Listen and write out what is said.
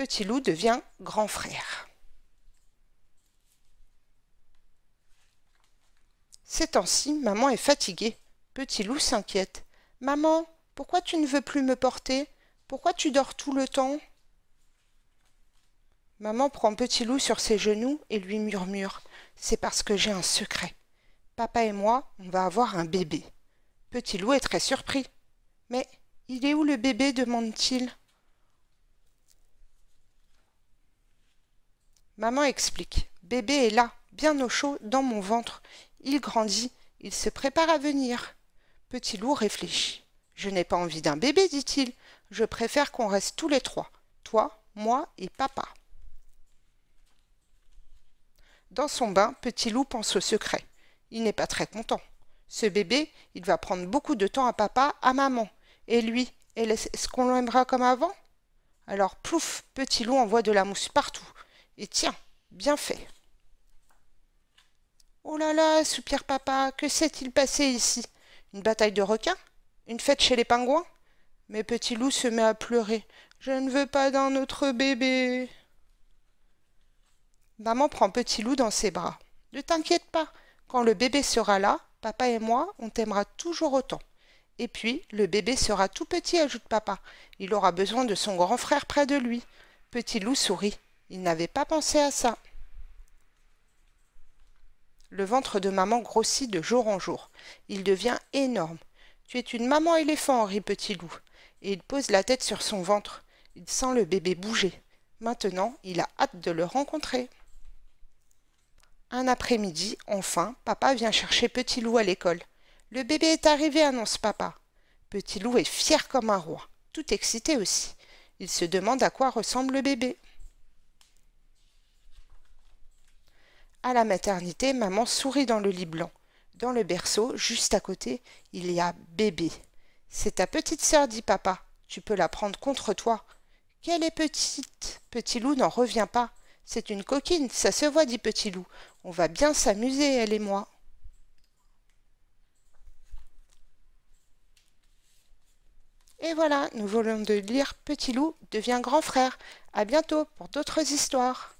Petit loup devient grand frère. Ces temps-ci, maman est fatiguée. Petit loup s'inquiète. Maman, pourquoi tu ne veux plus me porter? Pourquoi tu dors tout le temps? Maman prend Petit loup sur ses genoux et lui murmure. C'est parce que j'ai un secret. Papa et moi, on va avoir un bébé. Petit loup est très surpris. Mais il est où le bébé? demande-t-il. Maman explique. Bébé est là, bien au chaud, dans mon ventre. Il grandit, il se prépare à venir. Petit loup réfléchit. Je n'ai pas envie d'un bébé, dit-il. Je préfère qu'on reste tous les trois, toi, moi et papa. Dans son bain, Petit loup pense au secret. Il n'est pas très content. Ce bébé, il va prendre beaucoup de temps à papa, à maman. Et lui, est-ce qu'on l'aimera comme avant? Alors, plouf, Petit loup envoie de la mousse partout. Et tiens, bien fait. Oh là là, soupire papa, que s'est-il passé ici? Une bataille de requins? Une fête chez les pingouins? Mais petit loup se met à pleurer. Je ne veux pas d'un autre bébé. Maman prend petit loup dans ses bras. Ne t'inquiète pas, quand le bébé sera là, papa et moi, on t'aimera toujours autant. Et puis, le bébé sera tout petit, ajoute papa. Il aura besoin de son grand frère près de lui. Petit loup sourit. Il n'avait pas pensé à ça. Le ventre de maman grossit de jour en jour. Il devient énorme. Tu es une maman éléphant, rit Petit Loup. Et il pose la tête sur son ventre. Il sent le bébé bouger. Maintenant, il a hâte de le rencontrer. Un après-midi, enfin, papa vient chercher Petit Loup à l'école. Le bébé est arrivé, annonce papa. Petit Loup est fier comme un roi, tout excité aussi. Il se demande à quoi ressemble le bébé. À la maternité, maman sourit dans le lit blanc. Dans le berceau, juste à côté, il y a bébé. C'est ta petite sœur, dit papa. Tu peux la prendre contre toi. Qu'elle est petite. Petit loup n'en revient pas. C'est une coquine, ça se voit, dit Petit loup. On va bien s'amuser, elle et moi. Et voilà, nous voulons de lire Petit loup devient grand frère. À bientôt pour d'autres histoires.